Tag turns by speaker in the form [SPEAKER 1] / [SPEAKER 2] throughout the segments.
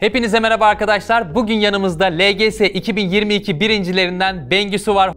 [SPEAKER 1] Hepinize merhaba arkadaşlar. Bugün yanımızda LGS 2022 birincilerinden Bengüsü var.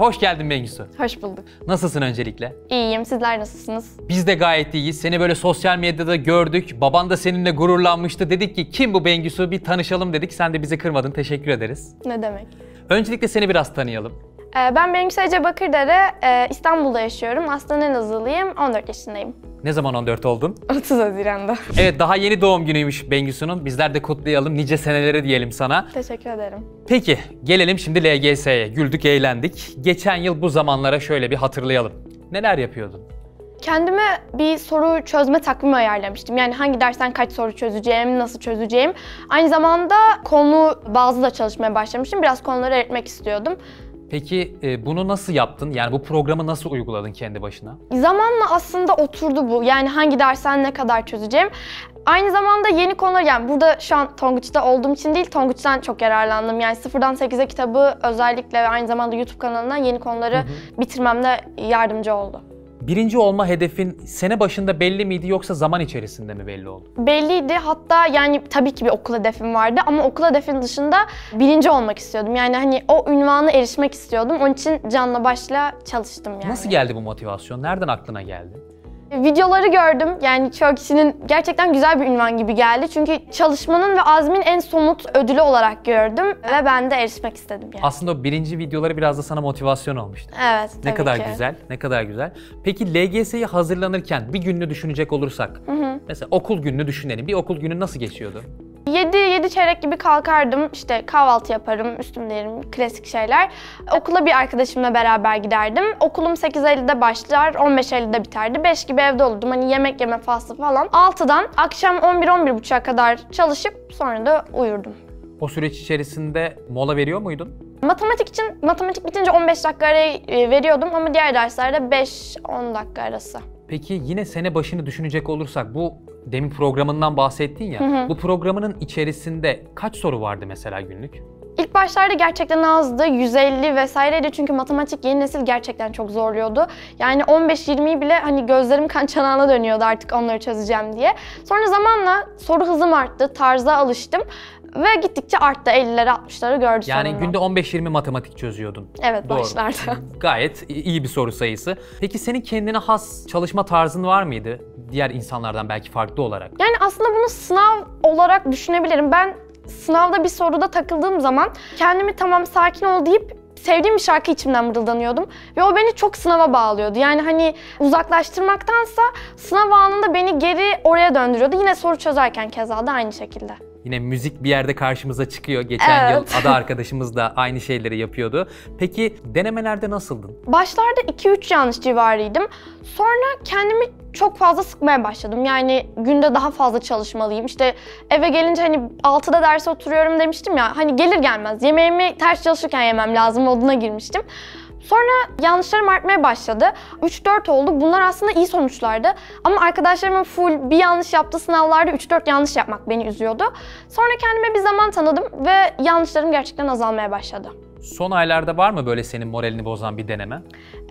[SPEAKER 1] Hoş geldin Bengüsü.
[SPEAKER 2] Hoş bulduk.
[SPEAKER 1] Nasılsın öncelikle?
[SPEAKER 2] İyiyim. Sizler nasılsınız?
[SPEAKER 1] Biz de gayet iyiyiz. Seni böyle sosyal medyada gördük. Baban da seninle gururlanmıştı. Dedik ki kim bu Bengüsü bir tanışalım dedik. Sen de bizi kırmadın. Teşekkür ederiz.
[SPEAKER 2] Ne demek?
[SPEAKER 1] Öncelikle seni biraz tanıyalım.
[SPEAKER 2] Ee, ben Bengüs Ece Bakırdere. Ee, İstanbul'da yaşıyorum. Aslen Elazığlıyım. 14 yaşındayım.
[SPEAKER 1] Ne zaman 14 oldun?
[SPEAKER 2] 30 Haziran'da.
[SPEAKER 1] Evet daha yeni doğum günüymüş Bengüsü'nün. Bizler de kutlayalım. Nice senelere diyelim sana.
[SPEAKER 2] Teşekkür ederim.
[SPEAKER 1] Peki gelelim şimdi LGS'ye. Güldük eğlendik. Geçen yıl bu zamanlara şöyle bir hatırlayalım. Neler yapıyordun?
[SPEAKER 2] Kendime bir soru çözme takvimi ayarlamıştım. Yani hangi dersten kaç soru çözeceğim, nasıl çözeceğim. Aynı zamanda konu bazlı da çalışmaya başlamıştım. Biraz konuları eritmek istiyordum.
[SPEAKER 1] Peki e, bunu nasıl yaptın? Yani bu programı nasıl uyguladın kendi başına?
[SPEAKER 2] Zamanla aslında oturdu bu. Yani hangi dersten ne kadar çözeceğim. Aynı zamanda yeni konular yani burada şu an Tonguç'ta olduğum için değil Tonguç'tan çok yararlandım. Yani sıfırdan 8'e kitabı özellikle ve aynı zamanda YouTube kanalına yeni konuları bitirmemde yardımcı oldu.
[SPEAKER 1] Birinci olma hedefin sene başında belli miydi yoksa zaman içerisinde mi belli oldu?
[SPEAKER 2] Belliydi hatta yani tabii ki bir okul hedefim vardı ama okul hedefin dışında birinci olmak istiyordum. Yani hani o ünvanı erişmek istiyordum. Onun için canla başla çalıştım yani.
[SPEAKER 1] Nasıl geldi bu motivasyon? Nereden aklına geldi?
[SPEAKER 2] Videoları gördüm. Yani çoğu kişinin gerçekten güzel bir ünvan gibi geldi. Çünkü çalışmanın ve azmin en somut ödülü olarak gördüm ve ben de erişmek istedim yani.
[SPEAKER 1] Aslında o birinci videoları biraz da sana motivasyon olmuştu.
[SPEAKER 2] evet,
[SPEAKER 1] Ne
[SPEAKER 2] tabii
[SPEAKER 1] kadar
[SPEAKER 2] ki.
[SPEAKER 1] güzel, ne kadar güzel. Peki LGS'ye hazırlanırken bir gününü düşünecek olursak, mesela okul gününü düşünelim. Bir okul günü nasıl geçiyordu?
[SPEAKER 2] 7 7 çeyrek gibi kalkardım. İşte kahvaltı yaparım, üstümlerim, klasik şeyler. Okula bir arkadaşımla beraber giderdim. Okulum 8.50'de başlar, 15.50'de biterdi. 5 gibi evde olurdum. Hani yemek yeme faslı falan. 6'dan akşam 11-11.30'a kadar çalışıp sonra da uyurdum.
[SPEAKER 1] O süreç içerisinde mola veriyor muydun?
[SPEAKER 2] Matematik için matematik bitince 15 dakika ara e, veriyordum ama diğer derslerde 5-10 dakika arası.
[SPEAKER 1] Peki yine sene başını düşünecek olursak bu demin programından bahsettin ya. Bu programının içerisinde kaç soru vardı mesela günlük?
[SPEAKER 2] İlk başlarda gerçekten azdı. 150 vesaireydi çünkü matematik yeni nesil gerçekten çok zorluyordu. Yani 15-20'yi bile hani gözlerim kan çanağına dönüyordu artık onları çözeceğim diye. Sonra zamanla soru hızım arttı, tarza alıştım ve gittikçe arttı 50'leri 60'ları gördü
[SPEAKER 1] Yani
[SPEAKER 2] sonunda.
[SPEAKER 1] günde 15-20 matematik çözüyordun.
[SPEAKER 2] Evet
[SPEAKER 1] Doğru.
[SPEAKER 2] başlarda.
[SPEAKER 1] Gayet iyi bir soru sayısı. Peki senin kendine has çalışma tarzın var mıydı? Diğer insanlardan belki farklı olarak.
[SPEAKER 2] Yani aslında bunu sınav olarak düşünebilirim. Ben sınavda bir soruda takıldığım zaman kendimi tamam sakin ol deyip sevdiğim bir şarkı içimden mırıldanıyordum. Ve o beni çok sınava bağlıyordu. Yani hani uzaklaştırmaktansa sınav anında beni geri oraya döndürüyordu. Yine soru çözerken keza da aynı şekilde.
[SPEAKER 1] Yine müzik bir yerde karşımıza çıkıyor. Geçen
[SPEAKER 2] Evet.
[SPEAKER 1] yıl ada arkadaşımız da aynı şeyleri yapıyordu. Peki denemelerde nasıldın?
[SPEAKER 2] Başlarda 2-3 yanlış civarıydım. Sonra kendimi çok fazla sıkmaya başladım. Yani günde daha fazla çalışmalıyım. İşte eve gelince hani 6'da derse oturuyorum demiştim ya. Hani gelir gelmez yemeğimi ters çalışırken yemem lazım moduna girmiştim. Sonra yanlışlarım artmaya başladı. 3-4 oldu. Bunlar aslında iyi sonuçlardı. Ama arkadaşlarımın full bir yanlış yaptığı sınavlarda 3-4 yanlış yapmak beni üzüyordu. Sonra kendime bir zaman tanıdım ve yanlışlarım gerçekten azalmaya başladı.
[SPEAKER 1] Son aylarda var mı böyle senin moralini bozan bir deneme?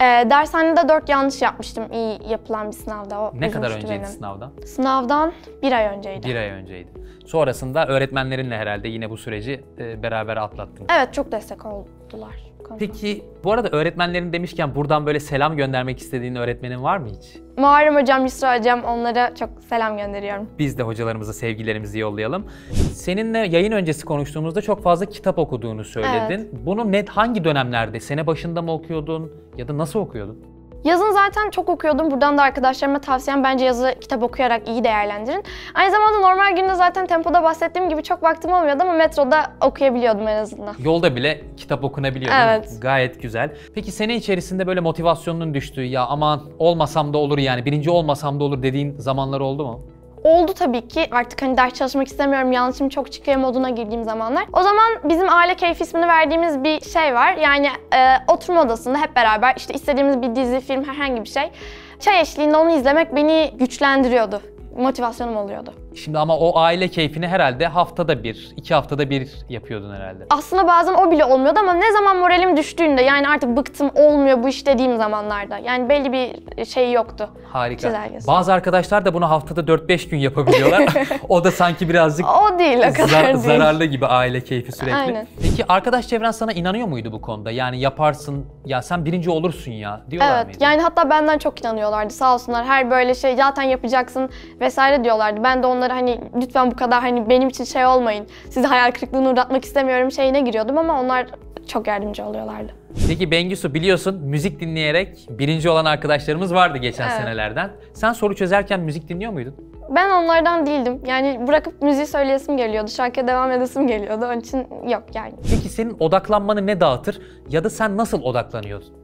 [SPEAKER 2] Ee, dershanede 4 yanlış yapmıştım iyi yapılan bir sınavda. O
[SPEAKER 1] Ne kadar önceydi
[SPEAKER 2] beni.
[SPEAKER 1] sınavdan?
[SPEAKER 2] Sınavdan bir ay önceydi.
[SPEAKER 1] Bir ay önceydi. Sonrasında öğretmenlerinle herhalde yine bu süreci e, beraber atlattın.
[SPEAKER 2] Evet çok destek oldular. Konuda.
[SPEAKER 1] Peki bu arada öğretmenlerin demişken buradan böyle selam göndermek istediğin öğretmenin var mı hiç?
[SPEAKER 2] Muharrem Hocam, Yusra Hocam onlara çok selam gönderiyorum.
[SPEAKER 1] Biz de hocalarımıza sevgilerimizi yollayalım. Seninle yayın öncesi konuştuğumuzda çok fazla kitap okuduğunu söyledin. Bunu net hangi dönemlerde? Sene başında mı okuyordun ya da nasıl okuyordun?
[SPEAKER 2] Yazın zaten çok okuyordum. Buradan da arkadaşlarıma tavsiyem bence yazı kitap okuyarak iyi değerlendirin. Aynı zamanda normal günde zaten tempoda bahsettiğim gibi çok vaktim olmuyordu ama metroda okuyabiliyordum en azından.
[SPEAKER 1] Yolda bile kitap okunabiliyor?
[SPEAKER 2] Evet.
[SPEAKER 1] Gayet güzel. Peki sene içerisinde böyle motivasyonunun düştüğü ya aman olmasam da olur yani birinci olmasam da olur dediğin zamanlar oldu mu?
[SPEAKER 2] Oldu tabii ki. Artık hani ders çalışmak istemiyorum, yanlışım çok çıkıyor moduna girdiğim zamanlar. O zaman bizim aile keyfi ismini verdiğimiz bir şey var. Yani e, oturma odasında hep beraber işte istediğimiz bir dizi, film, herhangi bir şey. Çay eşliğinde onu izlemek beni güçlendiriyordu. Motivasyonum oluyordu.
[SPEAKER 1] Şimdi ama o aile keyfini herhalde haftada bir, iki haftada bir yapıyordun herhalde.
[SPEAKER 2] Aslında bazen o bile olmuyordu ama ne zaman moralim düştüğünde yani artık bıktım olmuyor bu iş dediğim zamanlarda. Yani belli bir şey yoktu.
[SPEAKER 1] Harika.
[SPEAKER 2] Çizelgesi.
[SPEAKER 1] Bazı arkadaşlar da bunu haftada 4-5 gün yapabiliyorlar. o da sanki birazcık
[SPEAKER 2] O değil o kadar
[SPEAKER 1] zar-
[SPEAKER 2] değil.
[SPEAKER 1] zararlı gibi aile keyfi sürekli.
[SPEAKER 2] Aynen.
[SPEAKER 1] Peki arkadaş çevren sana inanıyor muydu bu konuda? Yani yaparsın, ya sen birinci olursun ya diyorlar
[SPEAKER 2] Evet
[SPEAKER 1] mıydı?
[SPEAKER 2] yani hatta benden çok inanıyorlardı sağ olsunlar. Her böyle şey zaten yapacaksın vesaire diyorlardı. Ben de onlara hani lütfen bu kadar hani benim için şey olmayın. Sizi hayal kırıklığına uğratmak istemiyorum şeyine giriyordum ama onlar çok yardımcı oluyorlardı.
[SPEAKER 1] Peki Bengisu biliyorsun müzik dinleyerek birinci olan arkadaşlarımız vardı geçen
[SPEAKER 2] Evet.
[SPEAKER 1] senelerden. Sen soru çözerken müzik dinliyor muydun?
[SPEAKER 2] Ben onlardan değildim. Yani bırakıp müziği söyleyesim geliyordu. Şarkıya devam edesim geliyordu. Onun için yok yani.
[SPEAKER 1] Peki senin odaklanmanı ne dağıtır ya da sen nasıl odaklanıyordun?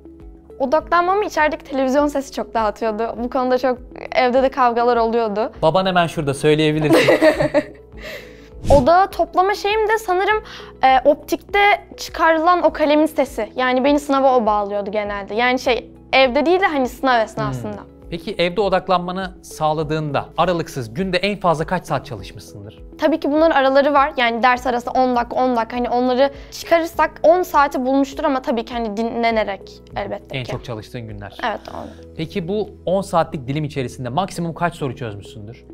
[SPEAKER 2] Odaklanmamı içerideki televizyon sesi çok dağıtıyordu. Bu konuda çok evde de kavgalar oluyordu.
[SPEAKER 1] Baban hemen şurada söyleyebilirsin.
[SPEAKER 2] Odağı toplama şeyim de sanırım e, optikte çıkarılan o kalemin sesi. Yani beni sınava o bağlıyordu genelde. Yani şey evde değil de hani sınav esnasında.
[SPEAKER 1] Peki evde odaklanmanı sağladığında aralıksız günde en fazla kaç saat çalışmışsındır?
[SPEAKER 2] Tabii ki bunların araları var. Yani ders arası 10 dakika 10 dakika hani onları çıkarırsak 10 saati bulmuştur ama tabii ki hani dinlenerek elbette
[SPEAKER 1] En
[SPEAKER 2] ki.
[SPEAKER 1] çok çalıştığın günler.
[SPEAKER 2] Evet doğru.
[SPEAKER 1] Peki bu 10 saatlik dilim içerisinde maksimum kaç soru çözmüşsündür?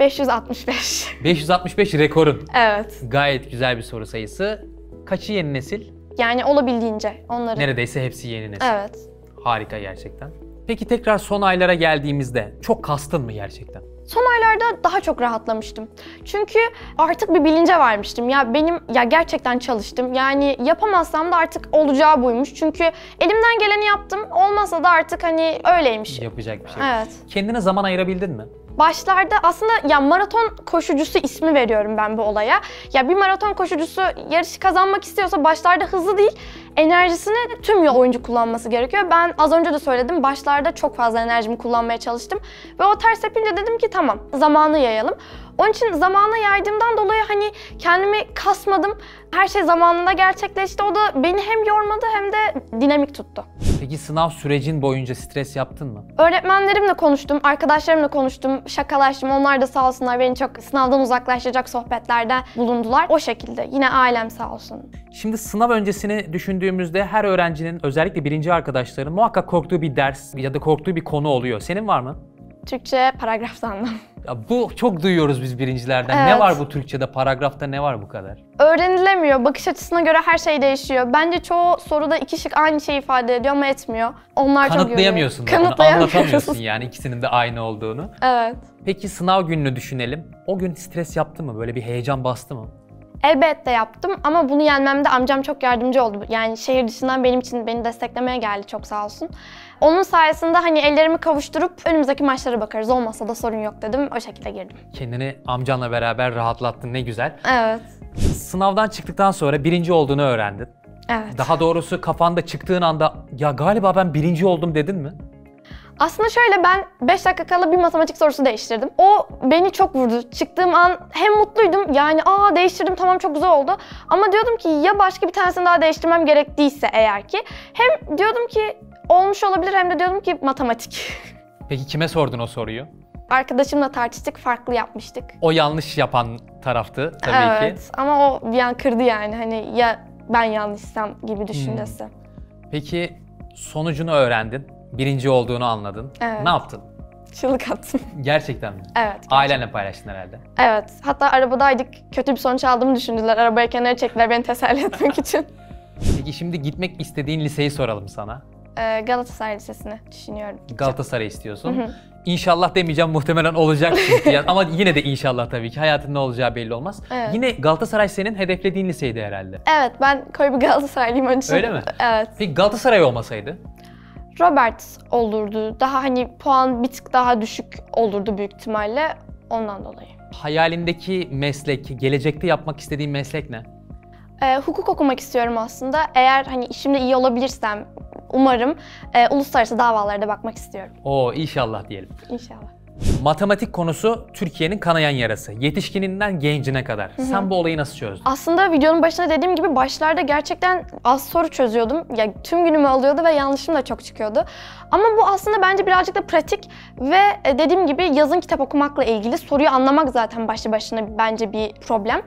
[SPEAKER 2] 565.
[SPEAKER 1] 565 rekorun.
[SPEAKER 2] evet.
[SPEAKER 1] Gayet güzel bir soru sayısı. Kaçı yeni nesil?
[SPEAKER 2] Yani olabildiğince onları.
[SPEAKER 1] Neredeyse hepsi yeni nesil.
[SPEAKER 2] Evet.
[SPEAKER 1] Harika gerçekten. Peki tekrar son aylara geldiğimizde çok kastın mı gerçekten?
[SPEAKER 2] Son aylarda daha çok rahatlamıştım. Çünkü artık bir bilince varmıştım. Ya benim ya gerçekten çalıştım. Yani yapamazsam da artık olacağı buymuş. Çünkü elimden geleni yaptım. Olmazsa da artık hani öyleymiş.
[SPEAKER 1] Yapacak bir şey.
[SPEAKER 2] Evet.
[SPEAKER 1] Kendine zaman ayırabildin mi?
[SPEAKER 2] Başlarda aslında ya maraton koşucusu ismi veriyorum ben bu olaya. Ya bir maraton koşucusu yarışı kazanmak istiyorsa başlarda hızlı değil, enerjisini tüm yol boyunca kullanması gerekiyor. Ben az önce de söyledim, başlarda çok fazla enerjimi kullanmaya çalıştım. Ve o ters yapınca dedim ki tamam, zamanı yayalım. Onun için zamanı yaydığımdan dolayı hani kendimi kasmadım. Her şey zamanında gerçekleşti. O da beni hem yormadı hem de dinamik tuttu.
[SPEAKER 1] Peki sınav sürecin boyunca stres yaptın mı?
[SPEAKER 2] Öğretmenlerimle konuştum, arkadaşlarımla konuştum, şakalaştım. Onlar da sağ olsunlar beni çok sınavdan uzaklaştıracak sohbetlerde bulundular. O şekilde. Yine ailem sağ olsun.
[SPEAKER 1] Şimdi sınav öncesini düşündüğümüzde her öğrencinin özellikle birinci arkadaşların muhakkak korktuğu bir ders ya da korktuğu bir konu oluyor. Senin var mı?
[SPEAKER 2] Türkçe paragraf sandım.
[SPEAKER 1] Ya bu çok duyuyoruz biz birincilerden. Ne
[SPEAKER 2] Evet.
[SPEAKER 1] var bu Türkçe'de, paragrafta ne var bu kadar?
[SPEAKER 2] Öğrenilemiyor. Bakış açısına göre her şey değişiyor. Bence çoğu soruda iki şık aynı şeyi ifade ediyor ama etmiyor. Onlar çok.
[SPEAKER 1] Kanıtlayamıyorsun da bunu,
[SPEAKER 2] Kanıtlayamıyoruz.
[SPEAKER 1] anlatamıyorsun yani ikisinin de aynı olduğunu.
[SPEAKER 2] evet.
[SPEAKER 1] Peki sınav gününü düşünelim. O gün stres yaptı mı? Böyle bir heyecan bastı mı?
[SPEAKER 2] Elbette yaptım ama bunu yenmemde amcam çok yardımcı oldu. Yani şehir dışından benim için beni desteklemeye geldi çok sağ olsun. Onun sayesinde hani ellerimi kavuşturup önümüzdeki maçlara bakarız. Olmasa da sorun yok dedim. O şekilde girdim.
[SPEAKER 1] Kendini amcanla beraber rahatlattın ne güzel.
[SPEAKER 2] Evet.
[SPEAKER 1] Sınavdan çıktıktan sonra birinci olduğunu öğrendin.
[SPEAKER 2] Evet.
[SPEAKER 1] Daha doğrusu kafanda çıktığın anda ya galiba ben birinci oldum dedin mi?
[SPEAKER 2] Aslında şöyle ben 5 dakika kala bir matematik sorusu değiştirdim. O beni çok vurdu. Çıktığım an hem mutluydum yani aa değiştirdim tamam çok güzel oldu. Ama diyordum ki ya başka bir tanesini daha değiştirmem gerektiyse eğer ki. Hem diyordum ki olmuş olabilir hem de diyordum ki matematik.
[SPEAKER 1] Peki kime sordun o soruyu?
[SPEAKER 2] Arkadaşımla tartıştık farklı yapmıştık.
[SPEAKER 1] O yanlış yapan taraftı tabii
[SPEAKER 2] evet
[SPEAKER 1] ki.
[SPEAKER 2] ama o bir an kırdı yani hani ya ben yanlışsam gibi düşüncesi.
[SPEAKER 1] Hmm. Peki sonucunu öğrendin. Birinci olduğunu anladın.
[SPEAKER 2] Evet.
[SPEAKER 1] Ne yaptın?
[SPEAKER 2] Çığlık attım.
[SPEAKER 1] Gerçekten mi?
[SPEAKER 2] evet.
[SPEAKER 1] Ailenle paylaştın herhalde.
[SPEAKER 2] Evet. Hatta arabadaydık. Kötü bir sonuç aldığımı düşündüler. Arabaya kenara çektiler beni teselli etmek için.
[SPEAKER 1] Peki şimdi gitmek istediğin liseyi soralım sana.
[SPEAKER 2] Ee, Galatasaray Lisesi'ni düşünüyorum.
[SPEAKER 1] Galatasaray istiyorsun. İnşallah demeyeceğim muhtemelen olacak çünkü. Ama yine de inşallah tabii ki. Hayatın ne olacağı belli olmaz.
[SPEAKER 2] Evet.
[SPEAKER 1] Yine Galatasaray senin hedeflediğin liseydi herhalde.
[SPEAKER 2] Evet ben koyu bir Galatasaraylıyım onun için.
[SPEAKER 1] Öyle mi?
[SPEAKER 2] Evet.
[SPEAKER 1] Peki Galatasaray olmasaydı?
[SPEAKER 2] Robert olurdu. Daha hani puan bir tık daha düşük olurdu büyük ihtimalle. Ondan dolayı.
[SPEAKER 1] Hayalindeki meslek, gelecekte yapmak istediğin meslek ne?
[SPEAKER 2] Ee, hukuk okumak istiyorum aslında. Eğer hani işimde iyi olabilirsem umarım e, uluslararası davalara da bakmak istiyorum.
[SPEAKER 1] Oo inşallah diyelim.
[SPEAKER 2] İnşallah.
[SPEAKER 1] Matematik konusu Türkiye'nin kanayan yarası. Yetişkininden gencine kadar. Sen bu olayı nasıl çözdün?
[SPEAKER 2] Aslında videonun başında dediğim gibi başlarda gerçekten az soru çözüyordum. Ya tüm günümü alıyordu ve yanlışım da çok çıkıyordu. Ama bu aslında bence birazcık da pratik ve e, dediğim gibi yazın kitap okumakla ilgili soruyu anlamak zaten başlı başına bence bir problem.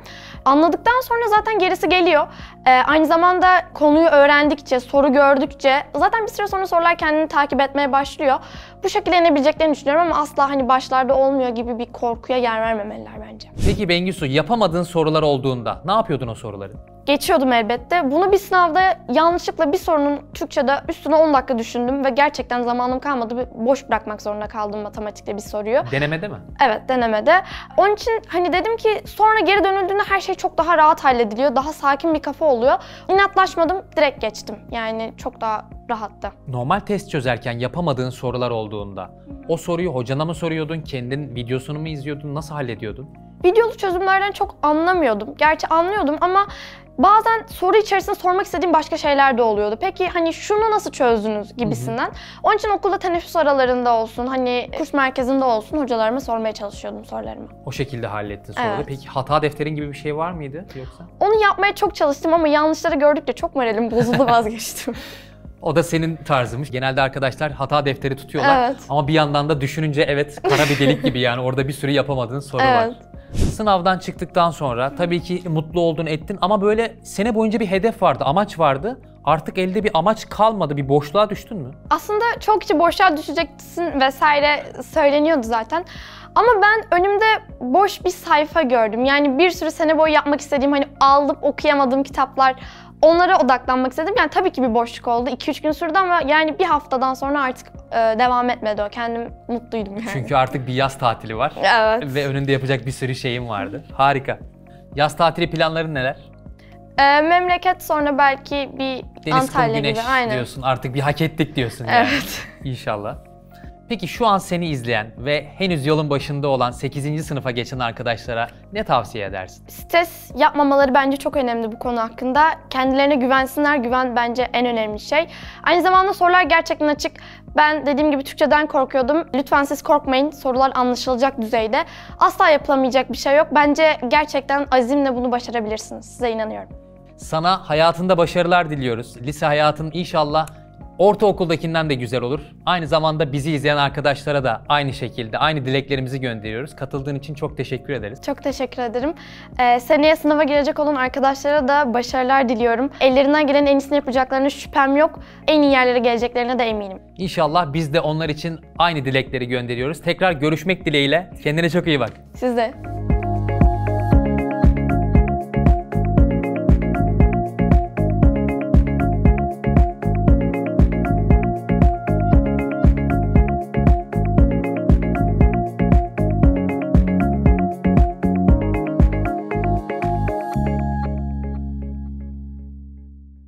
[SPEAKER 2] Anladıktan sonra zaten gerisi geliyor. Ee, aynı zamanda konuyu öğrendikçe, soru gördükçe zaten bir süre sonra sorular kendini takip etmeye başlıyor. Bu şekilde yenebileceklerini düşünüyorum ama asla hani başlarda olmuyor gibi bir korkuya yer vermemeliler bence.
[SPEAKER 1] Peki Bengisu yapamadığın sorular olduğunda ne yapıyordun o soruları?
[SPEAKER 2] Geçiyordum elbette. Bunu bir sınavda yanlışlıkla bir sorunun Türkçe'de üstüne 10 dakika düşündüm ve gerçekten zamanım kalmadı. Bir Boş bırakmak zorunda kaldım matematikte bir soruyu.
[SPEAKER 1] Denemede mi?
[SPEAKER 2] Evet denemede. Onun için hani dedim ki sonra geri dönüldüğünde her şey çok daha rahat hallediliyor. Daha sakin bir kafa oluyor. İnatlaşmadım, direkt geçtim. Yani çok daha rahattı.
[SPEAKER 1] Normal test çözerken yapamadığın sorular olduğunda o soruyu hocana mı soruyordun, kendin videosunu mu izliyordun, nasıl hallediyordun?
[SPEAKER 2] Videolu çözümlerden çok anlamıyordum. Gerçi anlıyordum ama bazen soru içerisinde sormak istediğim başka şeyler de oluyordu. Peki hani şunu nasıl çözdünüz gibisinden. Onun için okulda teneffüs aralarında olsun, hani kurs merkezinde olsun hocalarıma sormaya çalışıyordum sorularımı.
[SPEAKER 1] O şekilde hallettin soruları.
[SPEAKER 2] Evet.
[SPEAKER 1] Peki hata defterin gibi bir şey var mıydı yoksa?
[SPEAKER 2] Onu yapmaya çok çalıştım ama yanlışları gördükçe çok moralim bozuldu vazgeçtim.
[SPEAKER 1] O da senin tarzımış. Genelde arkadaşlar hata defteri tutuyorlar.
[SPEAKER 2] Evet.
[SPEAKER 1] Ama bir yandan da düşününce evet kara bir delik gibi yani orada bir sürü yapamadığın soru var. Sınavdan çıktıktan sonra tabii ki mutlu oldun ettin ama böyle sene boyunca bir hedef vardı, amaç vardı. Artık elde bir amaç kalmadı, bir boşluğa düştün mü?
[SPEAKER 2] Aslında çok kişi boşluğa düşeceksin vesaire söyleniyordu zaten. Ama ben önümde boş bir sayfa gördüm. Yani bir sürü sene boyu yapmak istediğim hani alıp okuyamadığım kitaplar onlara odaklanmak istedim. Yani tabii ki bir boşluk oldu. 2-3 gün sürdü ama yani bir haftadan sonra artık devam etmedi o. Kendim mutluydum yani.
[SPEAKER 1] Çünkü artık bir yaz tatili var
[SPEAKER 2] Evet.
[SPEAKER 1] ve önünde yapacak bir sürü şeyin vardı. Harika. Yaz tatili planların neler?
[SPEAKER 2] E, memleket sonra belki bir
[SPEAKER 1] Deniz, kum,
[SPEAKER 2] Antalya
[SPEAKER 1] güneş
[SPEAKER 2] gibi. Aynen.
[SPEAKER 1] diyorsun. Artık bir hak ettik diyorsun yani.
[SPEAKER 2] Evet.
[SPEAKER 1] İnşallah. Peki şu an seni izleyen ve henüz yolun başında olan 8. sınıfa geçen arkadaşlara ne tavsiye edersin?
[SPEAKER 2] Stres yapmamaları bence çok önemli bu konu hakkında. Kendilerine güvensinler. Güven bence en önemli şey. Aynı zamanda sorular gerçekten açık. Ben dediğim gibi Türkçeden korkuyordum. Lütfen siz korkmayın. Sorular anlaşılacak düzeyde. Asla yapılamayacak bir şey yok. Bence gerçekten azimle bunu başarabilirsiniz. Size inanıyorum.
[SPEAKER 1] Sana hayatında başarılar diliyoruz. Lise hayatın inşallah ortaokuldakinden de güzel olur. Aynı zamanda bizi izleyen arkadaşlara da aynı şekilde aynı dileklerimizi gönderiyoruz. Katıldığın için çok teşekkür ederiz.
[SPEAKER 2] Çok teşekkür ederim. Ee, seneye sınava girecek olan arkadaşlara da başarılar diliyorum. Ellerinden gelen en iyisini yapacaklarına şüphem yok. En iyi yerlere geleceklerine de eminim.
[SPEAKER 1] İnşallah biz de onlar için aynı dilekleri gönderiyoruz. Tekrar görüşmek dileğiyle. Kendine çok iyi bak.
[SPEAKER 2] Siz de.